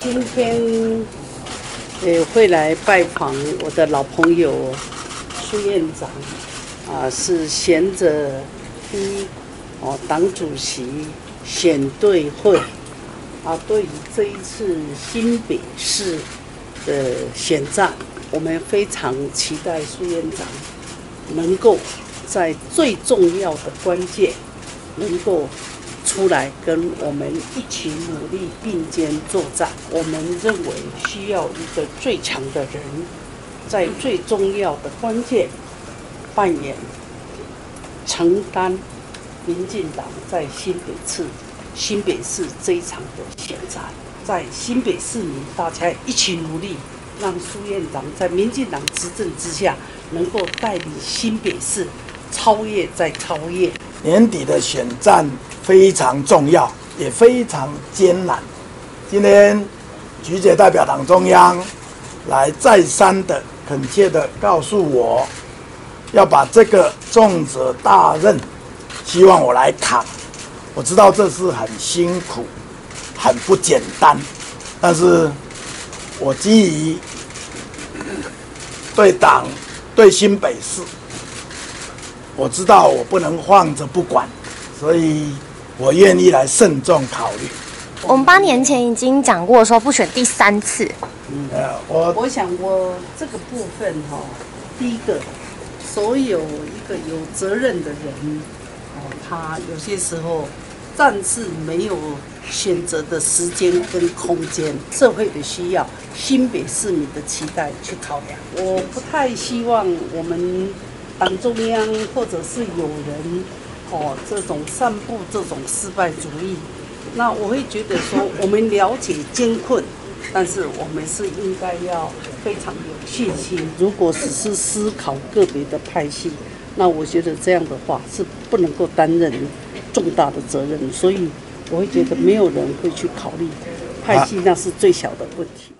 今天呃会来拜访我的老朋友苏院长，啊是贤者一哦党主席选对会，啊对于这一次新北市的选战，我们非常期待苏院长能够在最重要的关键能够。出来跟我们一起努力并肩作战。我们认为需要一个最强的人，在最重要的关键扮演承担民进党在新北市新北市这一场的选战，在新北市民大家一起努力，让苏院长在民进党执政之下，能够带领新北市超越再超越。年底的选战。非常重要，也非常艰难。今天，菊姐代表党中央来再三的恳切的告诉我，要把这个重责大任，希望我来扛。我知道这是很辛苦，很不简单，但是我基于对党、对新北市，我知道我不能放着不管，所以。我愿意来慎重考虑。我们八年前已经讲过，说不选第三次。嗯，我我想我这个部分哈，第一个，所有一个有责任的人，哦，他有些时候暂时没有选择的时间跟空间，社会的需要，新北市民的期待去考量。我不太希望我们党中央或者是有人。哦，这种散布这种失败主义，那我会觉得说，我们了解艰困，但是我们是应该要非常有信心。如果只是思考个别的派系，那我觉得这样的话是不能够担任重大的责任。所以我会觉得没有人会去考虑派系，那是最小的问题。